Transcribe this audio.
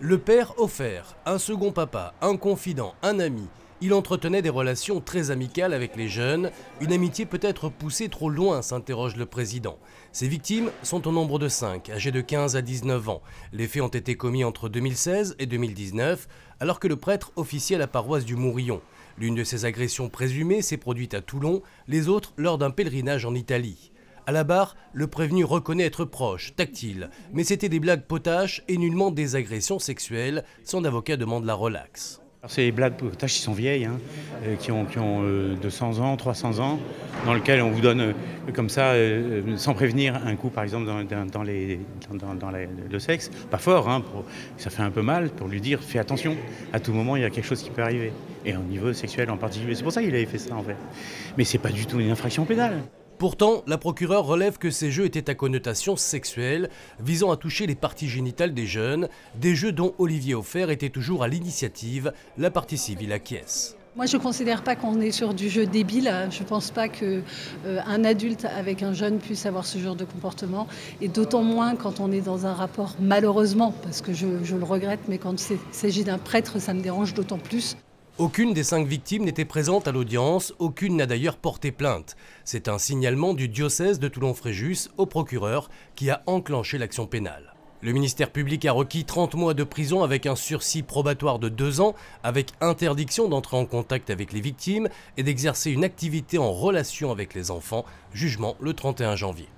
Le père offert, un second papa, un confident, un ami. Il entretenait des relations très amicales avec les jeunes. Une amitié peut-être poussée trop loin, s'interroge le président. Ses victimes sont au nombre de 5, âgées de 15 à 19 ans. Les faits ont été commis entre 2016 et 2019, alors que le prêtre officiait à la paroisse du Mourillon. L'une de ces agressions présumées s'est produite à Toulon, les autres lors d'un pèlerinage en Italie. À la barre, le prévenu reconnaît être proche, tactile, mais c'était des blagues potaches et nullement des agressions sexuelles. Son avocat demande la relaxe. Des blagues potaches qui sont vieilles, hein, euh, qui ont, qui ont 200 euh, ans, 300 ans, dans lesquelles on vous donne euh, comme ça, sans prévenir, un coup par exemple dans, le sexe, pas fort, hein, ça fait un peu mal, pour lui dire fais attention, à tout moment il y a quelque chose qui peut arriver, et au niveau sexuel en particulier. C'est pour ça qu'il avait fait ça en fait. Mais c'est pas du tout une infraction pénale. Pourtant, la procureure relève que ces jeux étaient à connotation sexuelle, visant à toucher les parties génitales des jeunes, des jeux dont Olivier Offert était toujours à l'initiative, la partie civile acquiesce. Moi, je ne considère pas qu'on est sur du jeu débile. Je ne pense pas qu'un euh, adulte avec un jeune puisse avoir ce genre de comportement. Et d'autant moins quand on est dans un rapport, malheureusement, parce que je, je le regrette, mais quand il s'agit d'un prêtre, ça me dérange d'autant plus. Aucune des cinq victimes n'était présente à l'audience, aucune n'a d'ailleurs porté plainte. C'est un signalement du diocèse de Toulon-Fréjus au procureur qui a enclenché l'action pénale. Le ministère public a requis 30 mois de prison avec un sursis probatoire de 2 ans, avec interdiction d'entrer en contact avec les victimes et d'exercer une activité en relation avec les enfants, jugement le 31 janvier.